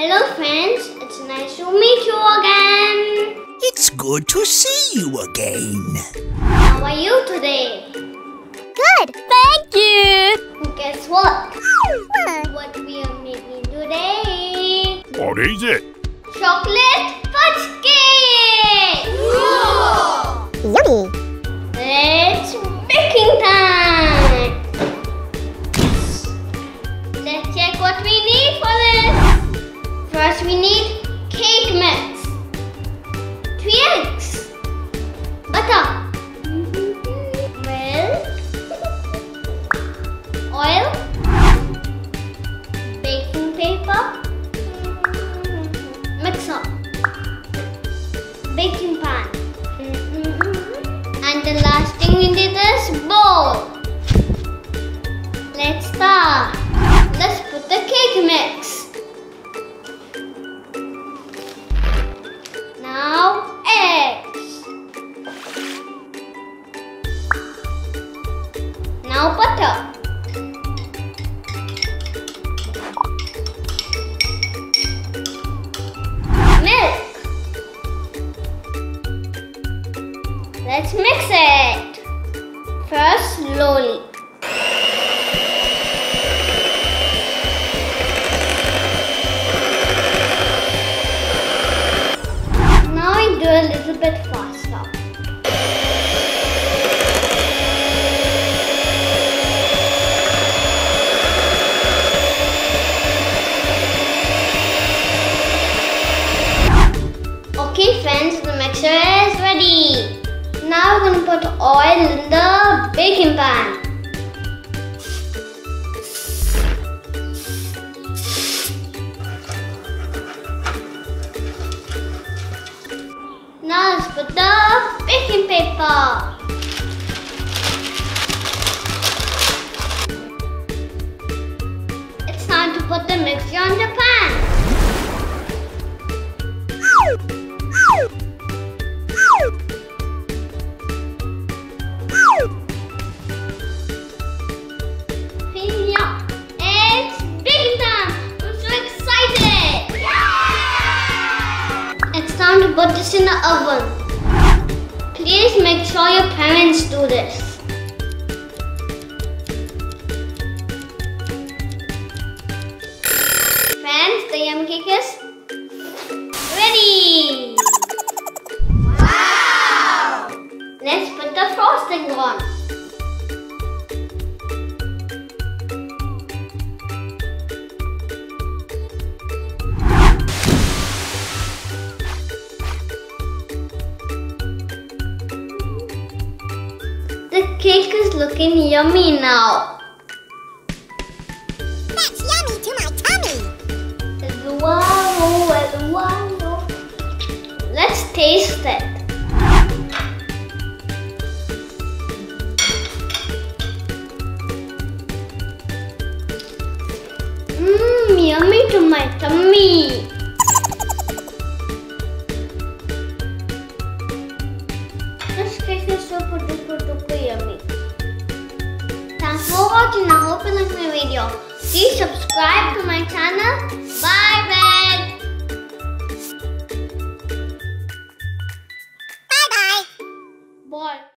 Hello, friends. It's nice to meet you again. It's good to see you again. How are you today? Good, thank you. Guess what? Hmm. What we are making today? What is it? Chocolate fudge cake! Yummy. It's baking time! And the last thing we need is bowl. Let's start. Let's put the cake mix. Now eggs. Now butter. Let's mix it. First, slowly. Now I do a little bit faster. Okay friends, the mixture is ready. Now we're going to put oil in the baking pan. Now let's put the baking paper. It's time to put the mixture on the put this in the oven. Please make sure your parents do this. Cake is looking yummy now. That's yummy to my tummy. Wow, wow. Let's taste it. Mmm, yummy to my tummy. Watching. I hope you like my video. Please subscribe to my channel.